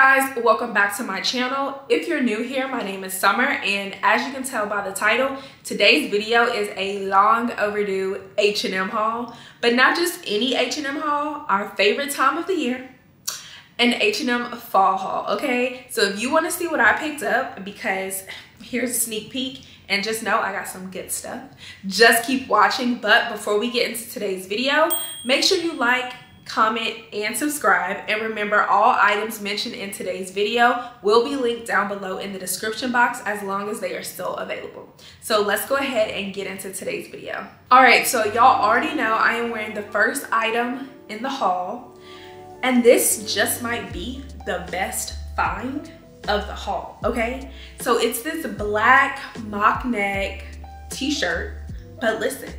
guys, welcome back to my channel. If you're new here, my name is Summer and as you can tell by the title, today's video is a long overdue H&M haul, but not just any H&M haul, our favorite time of the year, an H&M fall haul, okay? So if you wanna see what I picked up, because here's a sneak peek, and just know I got some good stuff. Just keep watching, but before we get into today's video, make sure you like, comment, and subscribe. And remember, all items mentioned in today's video will be linked down below in the description box as long as they are still available. So let's go ahead and get into today's video. All right, so y'all already know I am wearing the first item in the haul. And this just might be the best find of the haul, okay? So it's this black mock neck t-shirt, but listen,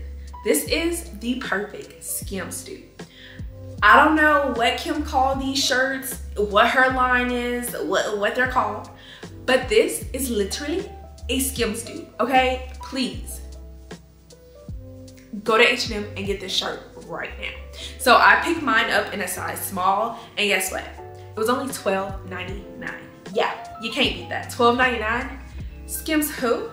this is the perfect Skims dupe. I don't know what Kim called these shirts, what her line is, what, what they're called, but this is literally a Skims dupe, okay? Please, go to H&M and get this shirt right now. So I picked mine up in a size small, and guess what? It was only $12.99. Yeah, you can't beat that. $12.99. Skims who?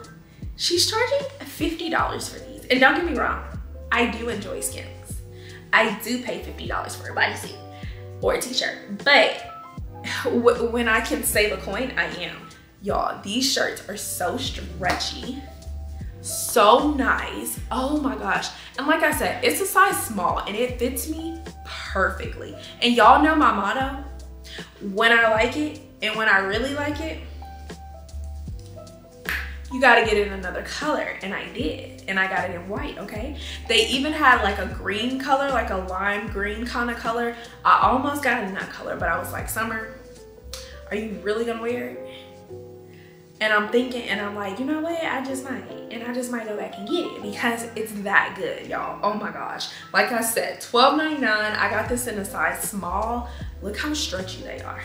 She's charging $50 for these. And don't get me wrong, I do enjoy Skims. I do pay $50 for a bodysuit or a t-shirt. But when I can save a coin, I am. Y'all, these shirts are so stretchy, so nice. Oh my gosh. And like I said, it's a size small and it fits me perfectly. And y'all know my motto, when I like it and when I really like it, you gotta get it in another color. And I did, and I got it in white, okay? They even had like a green color, like a lime green kind of color. I almost got in that color, but I was like, Summer, are you really gonna wear it? And I'm thinking, and I'm like, you know what? I just might. And I just might go back and get it because it's that good, y'all. Oh my gosh. Like I said, $12.99. I got this in a size small. Look how stretchy they are.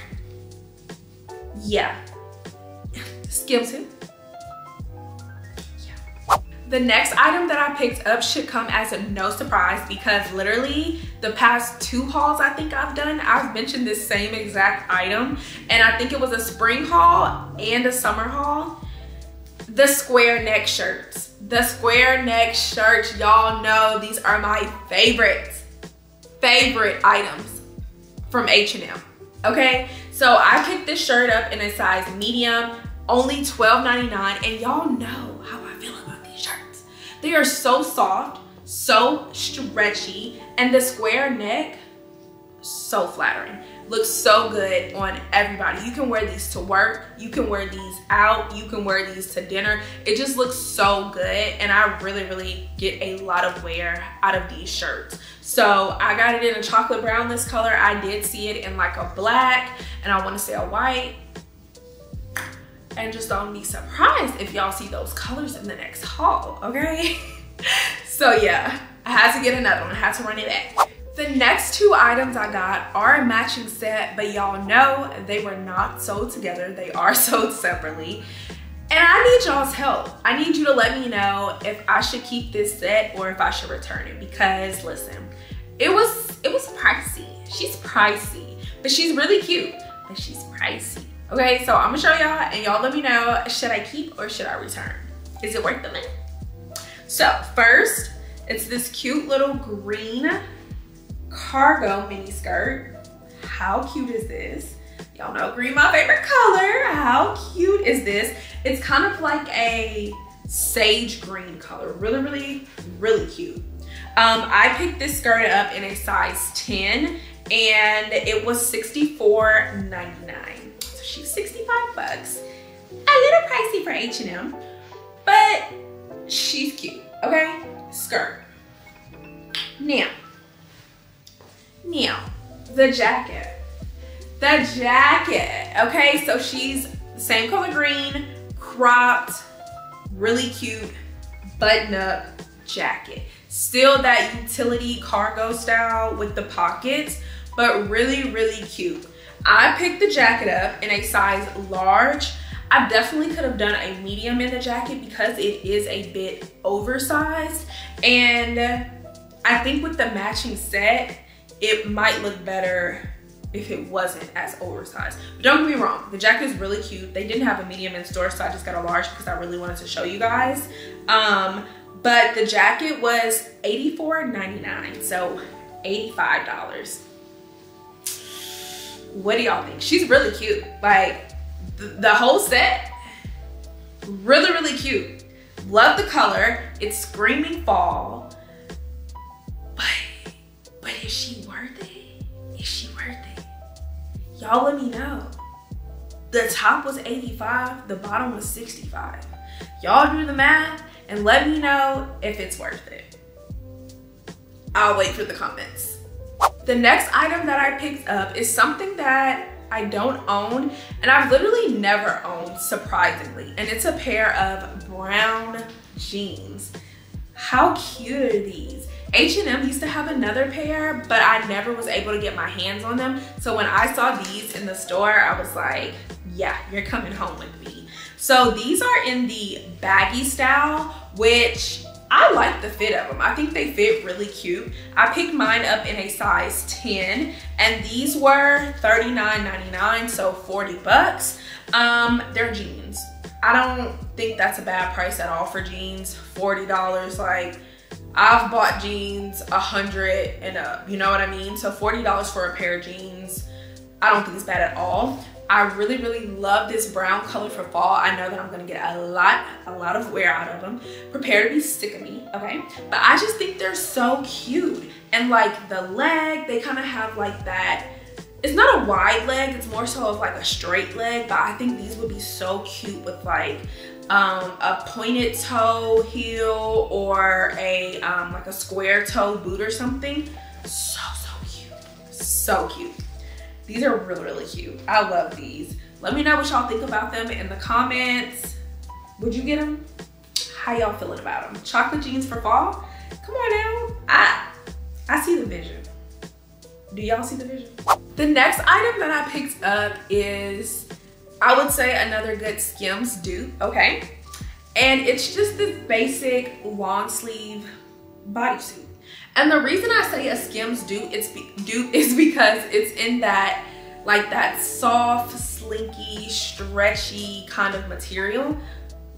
Yeah. Skims dupe. The next item that I picked up should come as a no surprise because literally the past two hauls I think I've done, I've mentioned this same exact item. And I think it was a spring haul and a summer haul. The square neck shirts. The square neck shirts, y'all know these are my favorites. Favorite items from H&M, okay? So I picked this shirt up in a size medium, only $12.99, and y'all know They are so soft, so stretchy, and the square neck, so flattering. Looks so good on everybody. You can wear these to work, you can wear these out, you can wear these to dinner. It just looks so good, and I really, really get a lot of wear out of these shirts. So I got it in a chocolate brown this color. I did see it in like a black, and I wanna say a white and just don't be surprised if y'all see those colors in the next haul, okay? so yeah, I had to get another one, I had to run it back. The next two items I got are a matching set, but y'all know they were not sold together. They are sold separately. And I need y'all's help. I need you to let me know if I should keep this set or if I should return it because listen, it was it was pricey. She's pricey, but she's really cute, but she's pricey. Okay, so I'm gonna show y'all and y'all let me know, should I keep or should I return? Is it worth the money? So first, it's this cute little green cargo mini skirt. How cute is this? Y'all know green my favorite color. How cute is this? It's kind of like a sage green color. Really, really, really cute. Um, I picked this skirt up in a size 10 and it was $64.99 she's 65 bucks. A little pricey for H&M, but she's cute, okay? Skirt. Now, now, the jacket. The jacket, okay? So she's same color green, cropped, really cute, button up jacket. Still that utility cargo style with the pockets, but really, really cute. I picked the jacket up in a size large. I definitely could have done a medium in the jacket because it is a bit oversized. And I think with the matching set, it might look better if it wasn't as oversized. But don't get me wrong, the jacket is really cute. They didn't have a medium in store, so I just got a large because I really wanted to show you guys. Um, but the jacket was $84.99, so $85. What do y'all think? She's really cute. Like, the, the whole set, really, really cute. Love the color. It's screaming fall. But, but is she worth it? Is she worth it? Y'all let me know. The top was 85, the bottom was 65. Y'all do the math and let me know if it's worth it. I'll wait for the comments. The next item that I picked up is something that I don't own and I've literally never owned surprisingly and it's a pair of brown jeans. How cute are these? H&M used to have another pair, but I never was able to get my hands on them. So when I saw these in the store, I was like, yeah, you're coming home with me. So these are in the baggy style, which I like the fit of them. I think they fit really cute. I picked mine up in a size 10 and these were $39.99, so 40 bucks. Um, they're jeans. I don't think that's a bad price at all for jeans. $40, like I've bought jeans a hundred and up, you know what I mean? So $40 for a pair of jeans, I don't think it's bad at all. I really, really love this brown color for fall. I know that I'm gonna get a lot, a lot of wear out of them. Prepare to be sick of me, okay? But I just think they're so cute. And like the leg, they kind of have like that, it's not a wide leg, it's more so of like a straight leg, but I think these would be so cute with like um, a pointed toe heel or a um, like a square toe boot or something. So, so cute, so cute. These are really, really cute. I love these. Let me know what y'all think about them in the comments. Would you get them? How y'all feeling about them? Chocolate jeans for fall? Come on now. I, I see the vision. Do y'all see the vision? The next item that I picked up is, I would say another good Skims dupe, okay? And it's just this basic long sleeve bodysuit. And the reason I say a Skims dupe, it's be, dupe is because it's in that like that soft, slinky, stretchy kind of material.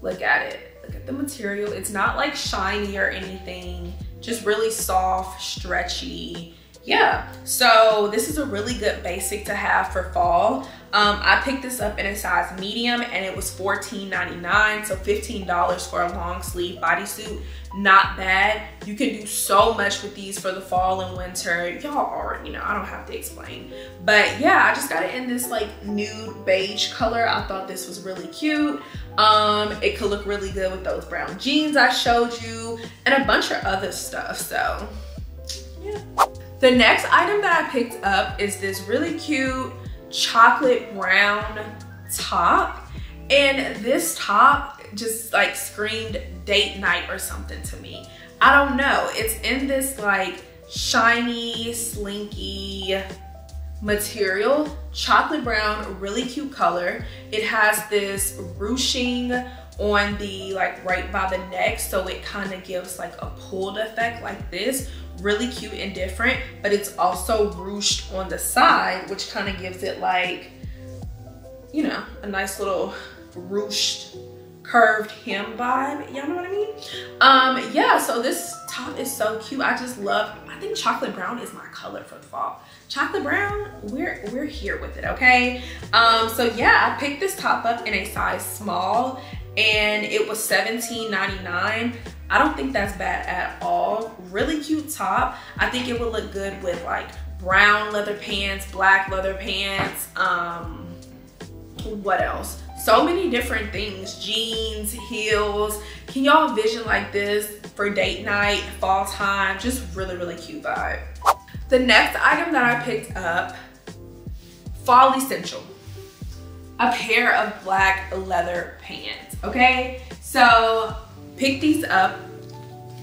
Look at it. Look at the material. It's not like shiny or anything. Just really soft, stretchy. Yeah, so this is a really good basic to have for fall. Um, I picked this up in a size medium and it was $14.99, so $15 for a long sleeve bodysuit. Not bad. You can do so much with these for the fall and winter. Y'all already know, I don't have to explain. But yeah, I just got it in this like nude beige color. I thought this was really cute. Um, it could look really good with those brown jeans I showed you and a bunch of other stuff, so yeah. The next item that I picked up is this really cute chocolate brown top. And this top just like screamed date night or something to me. I don't know. It's in this like shiny, slinky material. Chocolate brown, really cute color. It has this ruching on the like right by the neck so it kind of gives like a pulled effect like this really cute and different, but it's also ruched on the side, which kind of gives it like, you know, a nice little ruched curved hem vibe. Y'all know what I mean? Um, yeah, so this top is so cute. I just love, I think chocolate brown is my color for the fall. Chocolate brown, we're, we're here with it, okay? Um, so yeah, I picked this top up in a size small and it was $17.99. I don't think that's bad at all. Really cute top. I think it would look good with like brown leather pants, black leather pants, um, what else? So many different things, jeans, heels. Can y'all vision like this for date night, fall time? Just really, really cute vibe. The next item that I picked up, fall essential. A pair of black leather pants, okay? So picked these up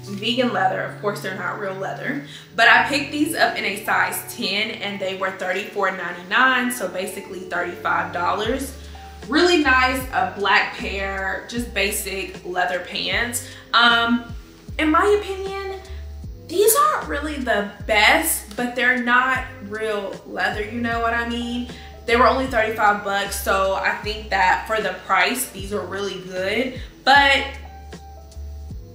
vegan leather. Of course, they're not real leather. But I picked these up in a size 10 and they were $34.99, so basically $35. Really nice, a black pair, just basic leather pants. Um, in my opinion, these aren't really the best, but they're not real leather, you know what I mean? They were only 35 bucks, so I think that for the price, these are really good. But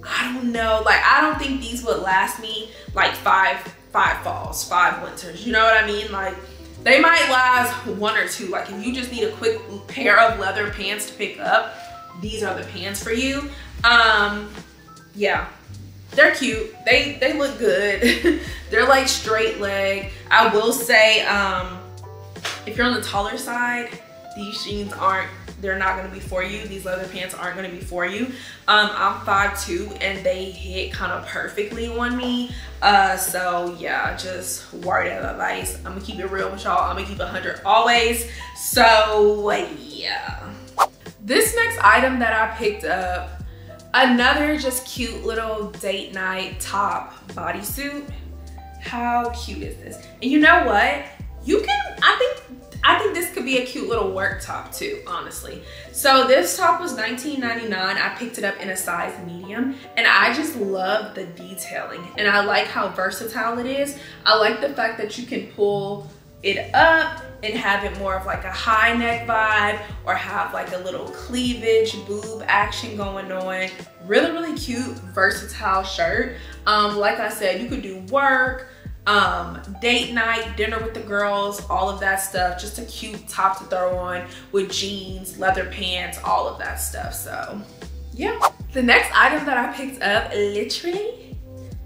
I don't know, like I don't think these would last me like five, five falls, five winters. You know what I mean? Like they might last one or two. Like if you just need a quick pair of leather pants to pick up, these are the pants for you. Um, yeah, they're cute. They they look good. they're like straight leg. I will say, um, if you're on the taller side, these jeans aren't they're not gonna be for you. These leather pants aren't gonna be for you. Um, I'm 5'2", and they hit kind of perfectly on me. Uh, so yeah, just word of advice. I'm gonna keep it real with y'all. I'm gonna keep it 100 always. So yeah. This next item that I picked up, another just cute little date night top bodysuit. How cute is this? And you know what? You can, I think I think this could be a cute little work top too, honestly. So this top was $19.99. I picked it up in a size medium and I just love the detailing and I like how versatile it is. I like the fact that you can pull it up and have it more of like a high neck vibe or have like a little cleavage boob action going on really really cute versatile shirt um like i said you could do work um, date night, dinner with the girls, all of that stuff. Just a cute top to throw on with jeans, leather pants, all of that stuff. So yeah. The next item that I picked up literally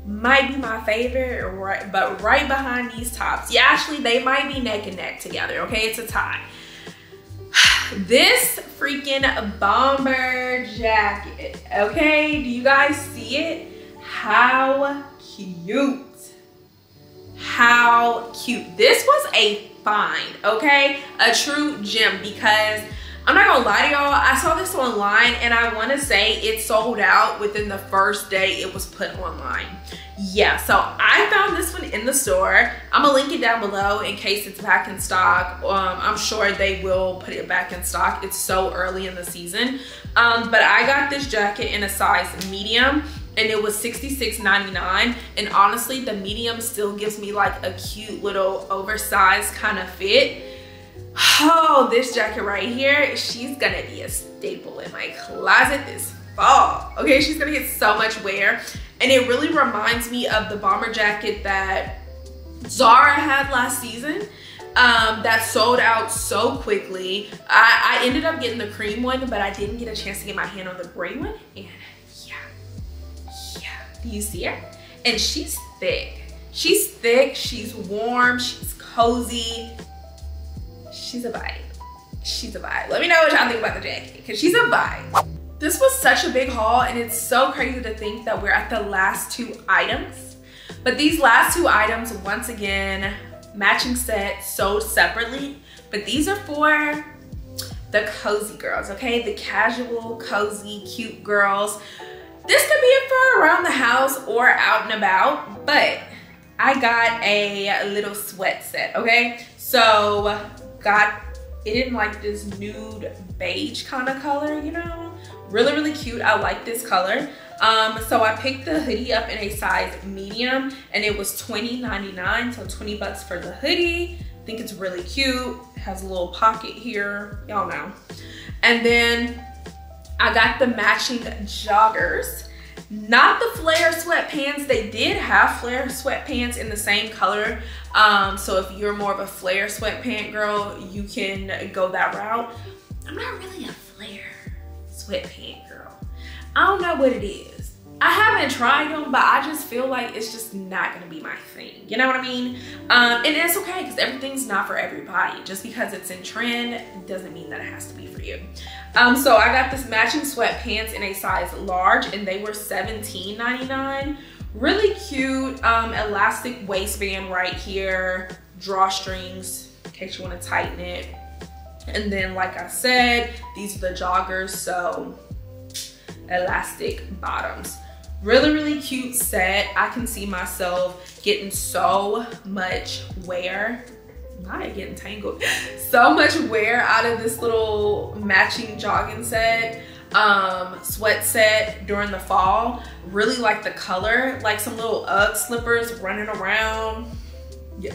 might be my favorite, right, but right behind these tops. Yeah, actually they might be neck and neck together, okay? It's a tie. This freaking bomber jacket, okay? Do you guys see it? How cute how cute. This was a find, okay? A true gem because I'm not gonna lie to y'all, I saw this online and I wanna say it sold out within the first day it was put online. Yeah, so I found this one in the store. I'm gonna link it down below in case it's back in stock. Um, I'm sure they will put it back in stock. It's so early in the season. Um, but I got this jacket in a size medium and it was $66.99 and honestly the medium still gives me like a cute little oversized kind of fit oh this jacket right here she's gonna be a staple in my closet this fall okay she's gonna get so much wear and it really reminds me of the bomber jacket that Zara had last season um, that sold out so quickly. I, I ended up getting the cream one, but I didn't get a chance to get my hand on the gray one. And you see her? And she's thick. She's thick, she's warm, she's cozy. She's a vibe. She's a vibe. Let me know what y'all think about the jacket, because she's a vibe. This was such a big haul, and it's so crazy to think that we're at the last two items. But these last two items, once again, matching set sold separately, but these are for the cozy girls, okay? The casual, cozy, cute girls this could be for around the house or out and about, but I got a little sweat set, okay? So got it in like this nude beige kind of color, you know? Really, really cute. I like this color. Um, so I picked the hoodie up in a size medium and it was $20.99, so 20 bucks for the hoodie. I think it's really cute. It has a little pocket here, y'all know. And then I got the matching joggers. Not the flare sweatpants. They did have flare sweatpants in the same color. Um, so if you're more of a flare sweatpant girl, you can go that route. I'm not really a flare sweatpant girl. I don't know what it is. I haven't tried them, but I just feel like it's just not gonna be my thing. You know what I mean? Um, and it's okay because everything's not for everybody. Just because it's in trend doesn't mean that it has to be for you. Um, so I got this matching sweatpants in a size large and they were $17.99. Really cute um, elastic waistband right here, drawstrings in case you wanna tighten it. And then like I said, these are the joggers, so elastic bottoms. Really, really cute set. I can see myself getting so much wear. Not getting tangled. So much wear out of this little matching jogging set um sweat set during the fall really like the color like some little ugg slippers running around yeah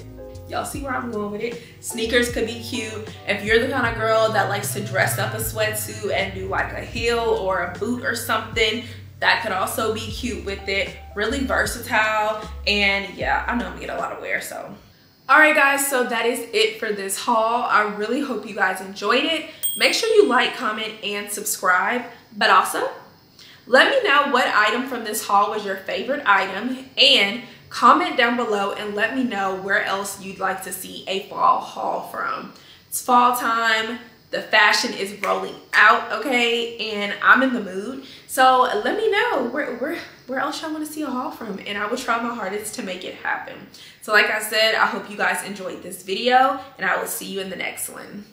y'all see where I'm going with it. Sneakers could be cute. If you're the kind of girl that likes to dress up a sweatsuit and do like a heel or a boot or something, that could also be cute with it. Really versatile. And yeah, I know I'm gonna get a lot of wear, so. All right guys, so that is it for this haul. I really hope you guys enjoyed it. Make sure you like, comment, and subscribe. But also, let me know what item from this haul was your favorite item and comment down below and let me know where else you'd like to see a fall haul from. It's fall time, the fashion is rolling out, okay? And I'm in the mood. So let me know where, where, where else y'all wanna see a haul from and I will try my hardest to make it happen. So like I said, I hope you guys enjoyed this video and I will see you in the next one.